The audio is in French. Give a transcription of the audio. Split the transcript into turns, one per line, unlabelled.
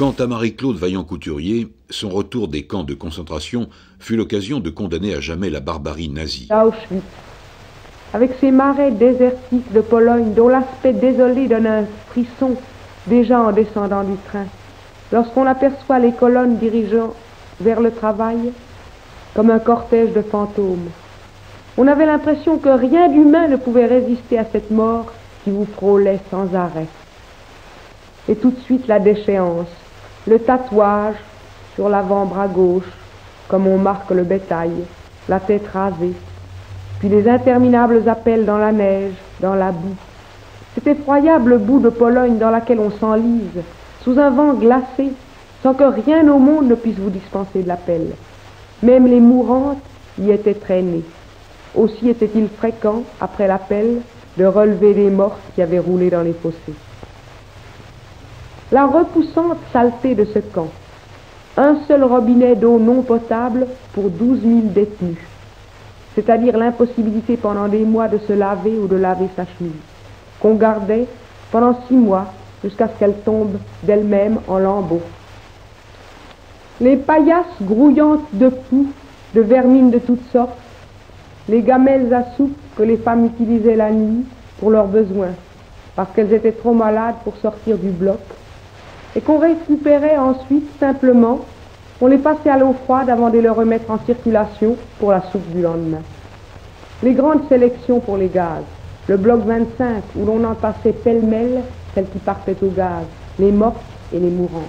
Quant à Marie-Claude Vaillant-Couturier, son retour des camps de concentration fut l'occasion de condamner à jamais la barbarie nazie.
Auschwitz, avec ces marais désertiques de Pologne dont l'aspect désolé donne un frisson déjà en descendant du train, lorsqu'on aperçoit les colonnes dirigeant vers le travail comme un cortège de fantômes. On avait l'impression que rien d'humain ne pouvait résister à cette mort qui vous frôlait sans arrêt. Et tout de suite la déchéance, le tatouage sur l'avant-bras gauche, comme on marque le bétail, la tête rasée, puis les interminables appels dans la neige, dans la boue. Cette effroyable boue de Pologne dans laquelle on s'enlise, sous un vent glacé, sans que rien au monde ne puisse vous dispenser de l'appel. Même les mourantes y étaient traînées. Aussi était-il fréquent, après l'appel, de relever les morts qui avaient roulé dans les fossés. La repoussante saleté de ce camp. Un seul robinet d'eau non potable pour douze mille détenus. C'est-à-dire l'impossibilité pendant des mois de se laver ou de laver sa chemise. Qu'on gardait pendant six mois jusqu'à ce qu'elle tombe d'elle-même en lambeaux. Les paillasses grouillantes de poux, de vermines de toutes sortes, les gamelles à soupe que les femmes utilisaient la nuit pour leurs besoins, parce qu'elles étaient trop malades pour sortir du bloc, et qu'on récupérait ensuite simplement, on les passait à l'eau froide avant de les remettre en circulation pour la soupe du lendemain. Les grandes sélections pour les gaz, le bloc 25 où l'on entassait pêle-mêle celles qui partaient au gaz, les mortes et les mourantes.